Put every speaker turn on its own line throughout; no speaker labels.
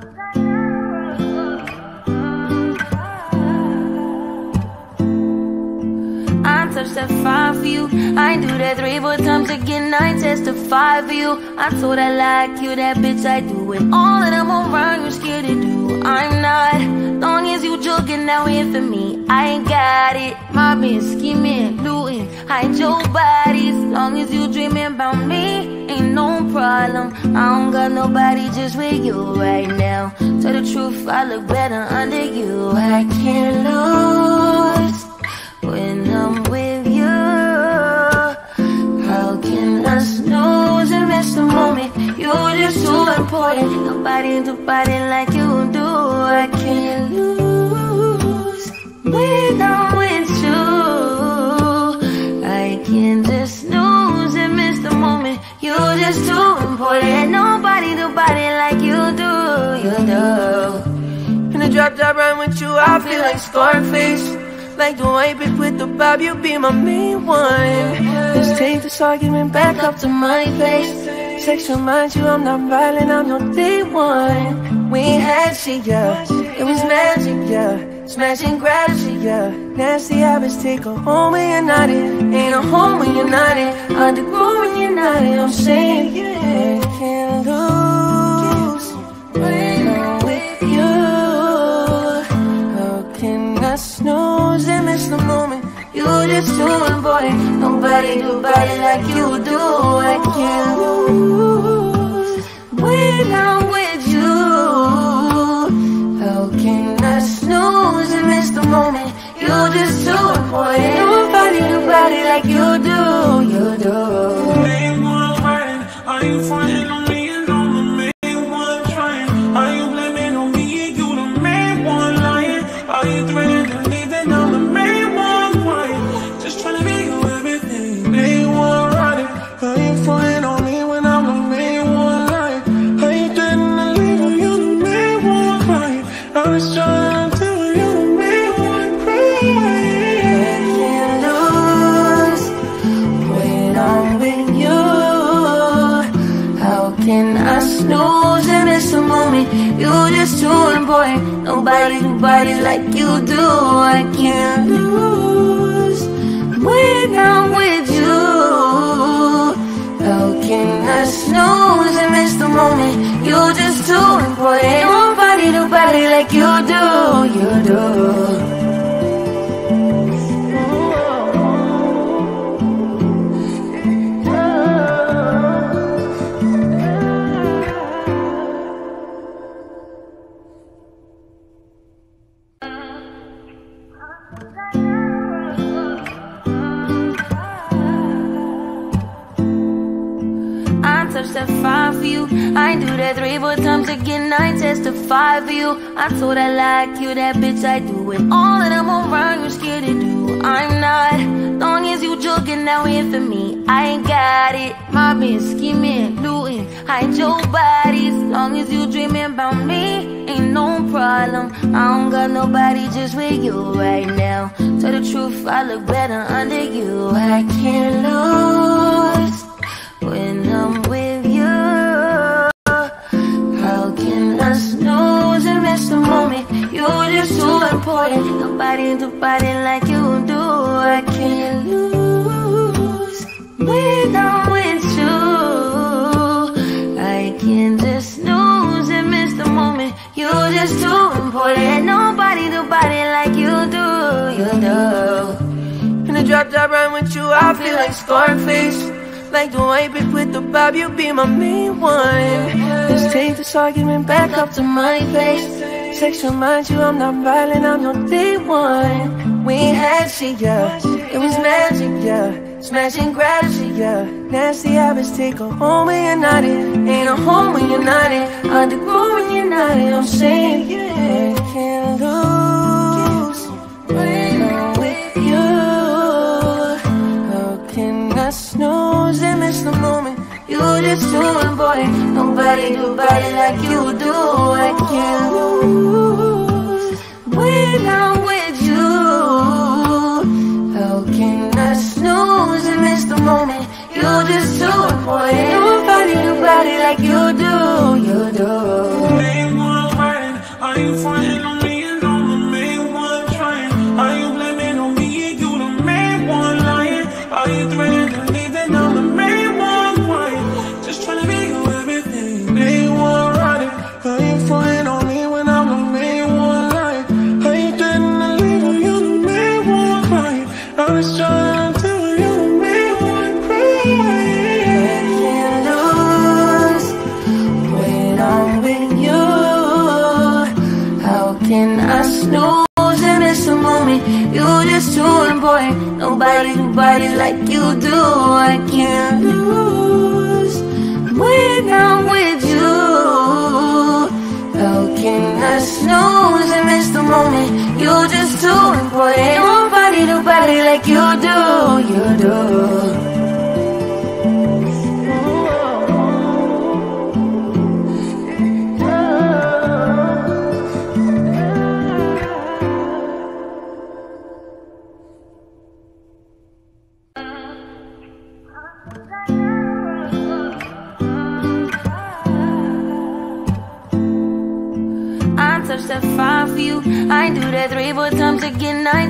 I five for you. I do that three, four times again. I testify for you. I told I like you, that bitch. I do it all that I'm around. You're scared to do. I'm not. Long as you joking, now in for me. I ain't got it. My Mobbing, scheming. Hide your body as Long as you dreaming about me, ain't no problem. I don't got nobody just with you right now. Tell the truth, I look better under you. I can't lose when I'm with you. How can I snooze and miss the moment? You're just too important. Nobody do body like you
Drop run with you, I feel like Scarface. Like the white bitch with the bob, you be my main one. Let's take this argument back up to my place. Sex reminds you I'm not violent, I'm your day one. We had shit, yeah. It was magic, yeah. Smashing gravity, yeah. Nasty habits take a home when you're not in. Ain't a home when you're not in. Underground when you're not in. I'm saying, yeah, can't lose. You're just too important. Nobody do body like you do. I can't lose when I'm with you. How can I snooze and miss the moment? You're just too important. Nobody do body like you do. You do.
Just
too important. Nobody do body like you do. I can't lose when I'm with you. How can I snooze and miss the moment? You're just too important. Nobody do body like you do. You do.
Five for you. I do that three, four times again. I testify for you. I told I like you, that bitch. I do it all that I'm around. You're scared to do. I'm not. Long as you joking, now in for me. I ain't got it. Mobbing, scheming, looting, hide your bodies. Long as you dreaming about me, ain't no problem. I don't got nobody just with you right now. Tell the truth, I look better under you. I can't lose Just too important. Nobody do body like you do. I can't lose when I'm with you. I can just snooze and miss the moment. You're just too important. Nobody do body like you do. You do.
In the drop top run with you, I feel like Scarface. Like the white bitch with the bob, you be my main one. Let's take this argument back up to my place. Sex reminds you I'm not violent, I'm your day one. We had shit, yeah. It was magic, yeah. Smashing gravity, yeah. Nasty habits take a home when you're not in. Ain't a home when you're not in. Underground when you're not in. I'm saying, yeah, can't lose snooze and miss the moment? You're just too important. Nobody do body like you do. I can't lose when I'm with you. How can I snooze and miss the moment? You're just too important. Nobody do body like you do. You do.
Nobody, like you do. I can't lose when I'm with you. How can I snooze and miss the moment? You're just too important. Nobody, nobody like you do. You do.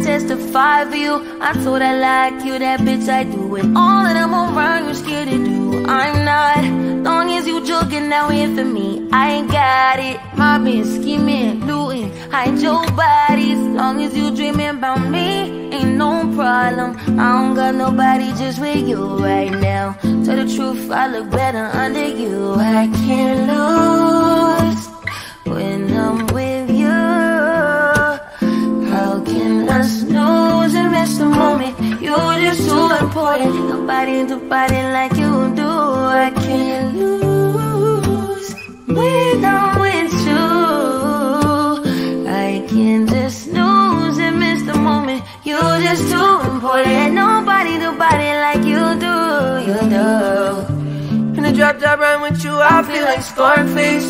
Testify for you. I told I like you, that bitch. I do it all that I'm around. You're scared to do. I'm not. Long as you joking now in for me, I ain't got it. Mobbing, scheming, looting, hide your bodies. Long as you dreaming about me, ain't no problem. I don't got nobody just with you right now. Tell the truth, I look better under you. I can't lose You're too important. Nobody do body like you do. I can't lose when I'm with you. I can just snooze and miss the moment. You're just too important. Nobody do body like you do. You do.
In the drop top ride with you, I feel like Scarface.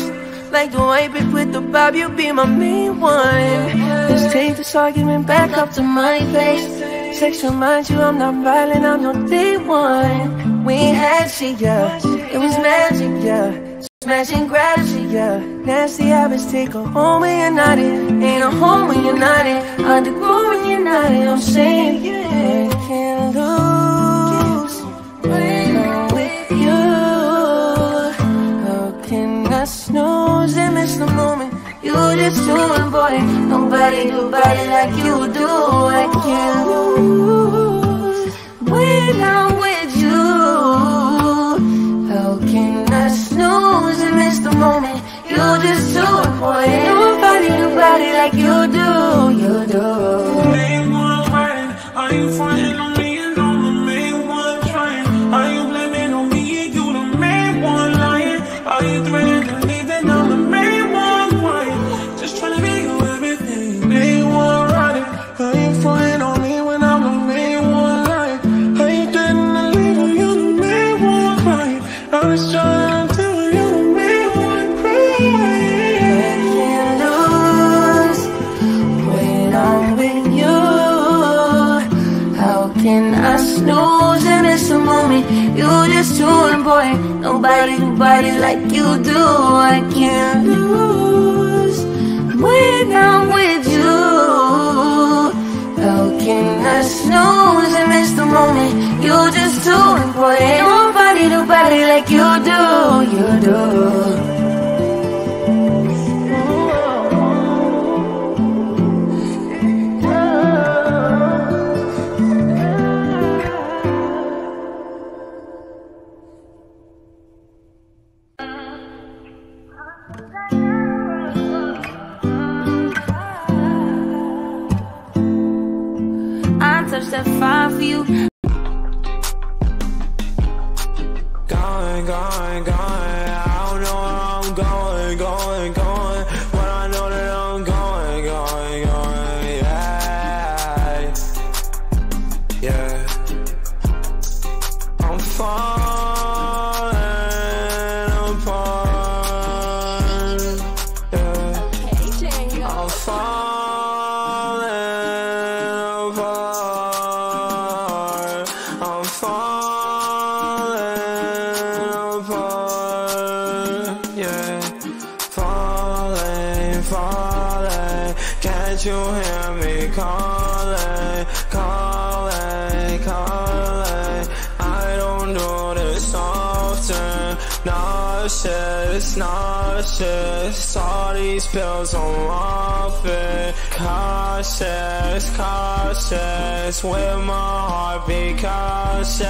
Like the white bitch with the bob, you be my main one. Let's take this argument back up to my place. Sex reminds you I'm not violent, I'm no day one. We had shit, yeah. It was magic, yeah. Smashing gravity, yeah. Nasty habits take a home when you're not in. Ain't a home when you're not to grow when you're not in. I'm saying, yeah, can't lose. When I'm with you. How can I snooze and miss the moment? You're just too important. Nobody do body like you do. I can't snooze and miss a moment? You're just too important. Nobody, nobody like you do. I can't lose when I'm with you. How can I snooze and miss the moment? You're just too important. Nobody, like you do. You do.
I'm nauseous. All these pills I'm off it. Cautious, cautious. With my heart be cautious.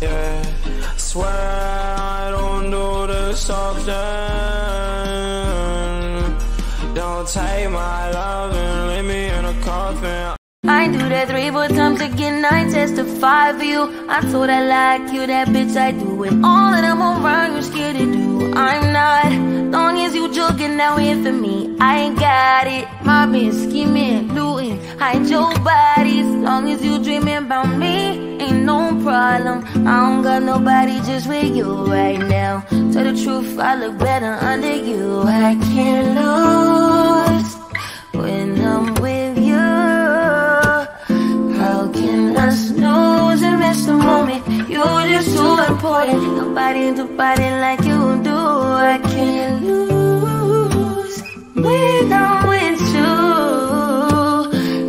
Yeah. Swear I don't do this often. Don't take my love and leave me in a coffin.
That three more times again, I testify for you. I told I like you, that bitch, I do it. All that I'm around, you're scared to do. I'm not, long as you joking out here for me. I ain't got it. Mobbing, scheming, looting, hide your bodies. Long as you dreaming about me, ain't no problem. I don't got nobody just with you right now. Tell the truth, I look better under you. I can't lose when I'm with moment? You're just too important. Nobody do body like you do. I can't lose when I'm with you.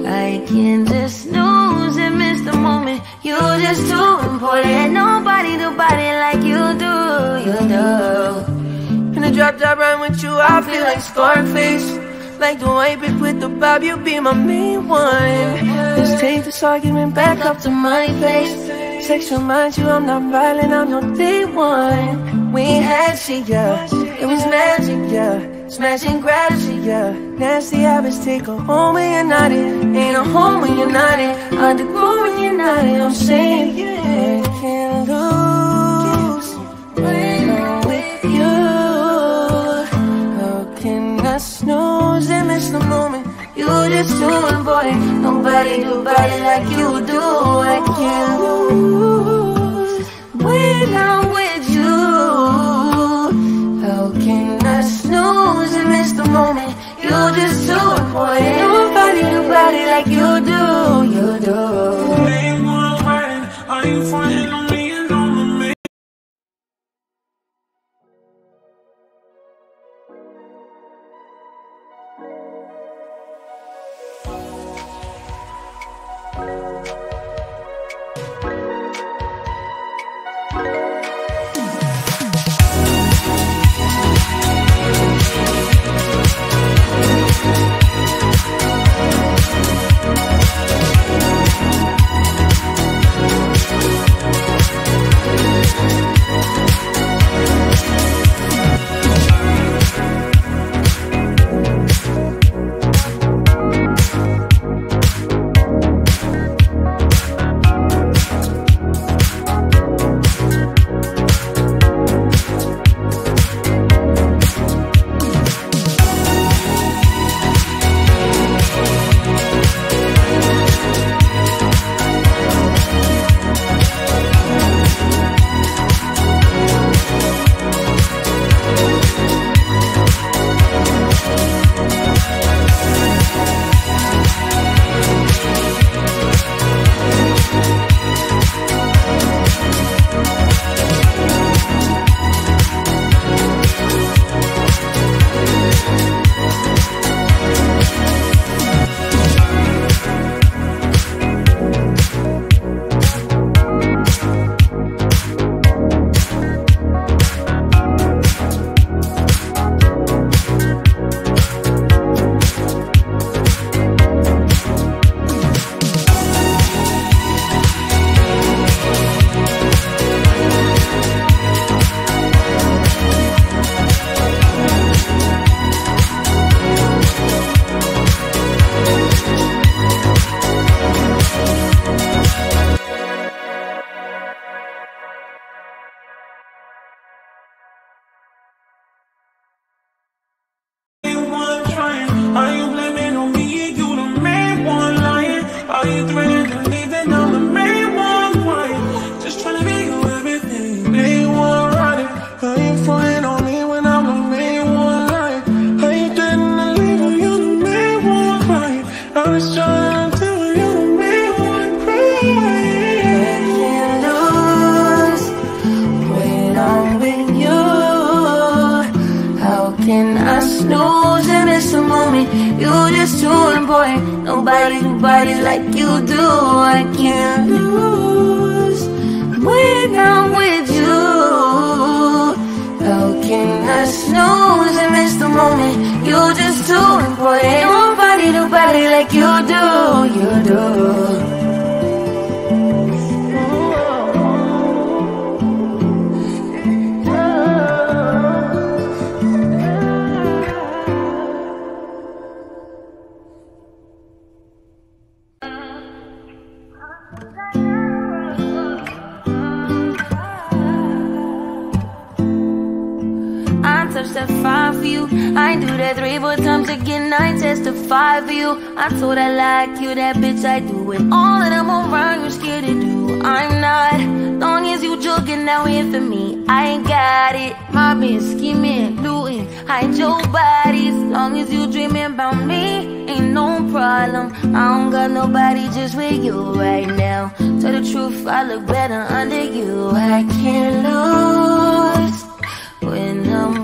I can just snooze and miss the moment. You're just too important. Nobody do body like you do. You do.
In the drop top ride with you, I feel like Scarface. Like the white bitch with the bob, you be my main one. Let's take this argument back up to my place. Sexual mind you, I'm not violent, I'm no day one. We had shit, yeah. It was magic, yeah. Smashing gravity, yeah. Nasty habits take a home when you're not in. Ain't a home when you're not to grow when you're not in. I'm saying, yeah, can't lose when I'm with you. How can I snooze Just too important. Nobody do body like you do. I can't lose when I'm with you. How can I snooze and miss the moment? You're just too important. Nobody do body like you do. You do.
One Just
too important. Nobody do body like you do. I can't lose when I'm with you. How can I snooze and miss the moment? You're just too important. Nobody nobody like you do. You do.
Touch that five for you. I do that three more times again. I testify for you. I told I like you, that bitch. I do it all that I'm around. You're scared to do. I'm not. Long as you joking now here for me, I ain't got it. Mobbing, scheming, looting, hide your bodies. Long as you dreaming about me, ain't no problem. I don't got nobody just with you right now. Tell the truth, I look better under you. I can't lose when I'm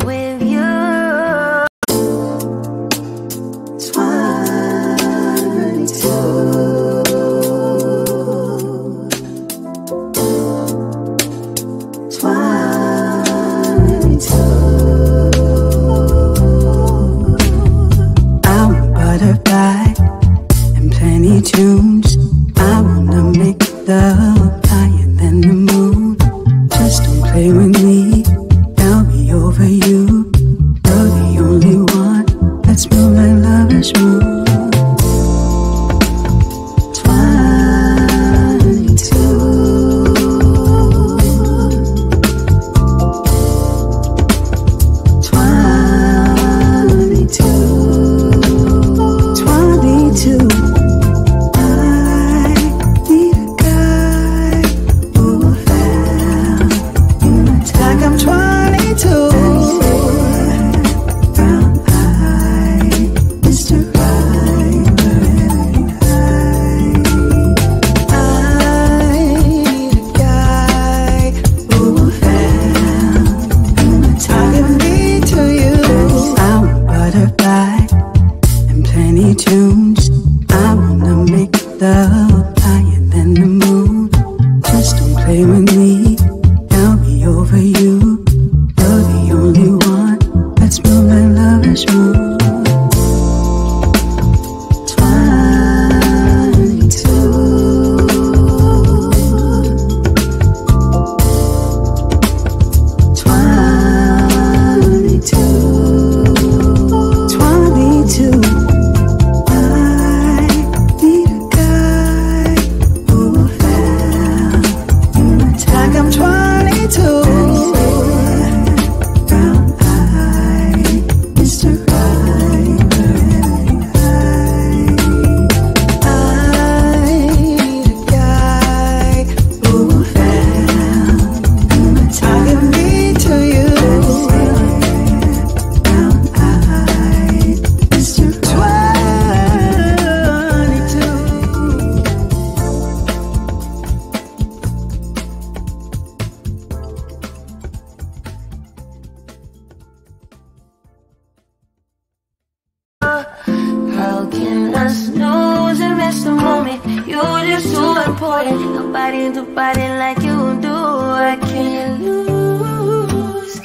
You're just
too important. Nobody do body like you do. I can't lose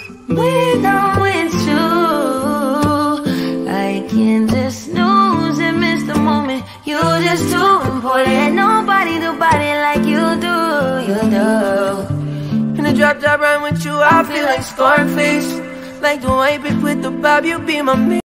I'm with you. I can't just snooze and miss the moment. You're just too important. Nobody do body like you do. You do.
In a drop, drop, ride with you, I feel like Scarface. Like the white bitch with the bob, you be my man.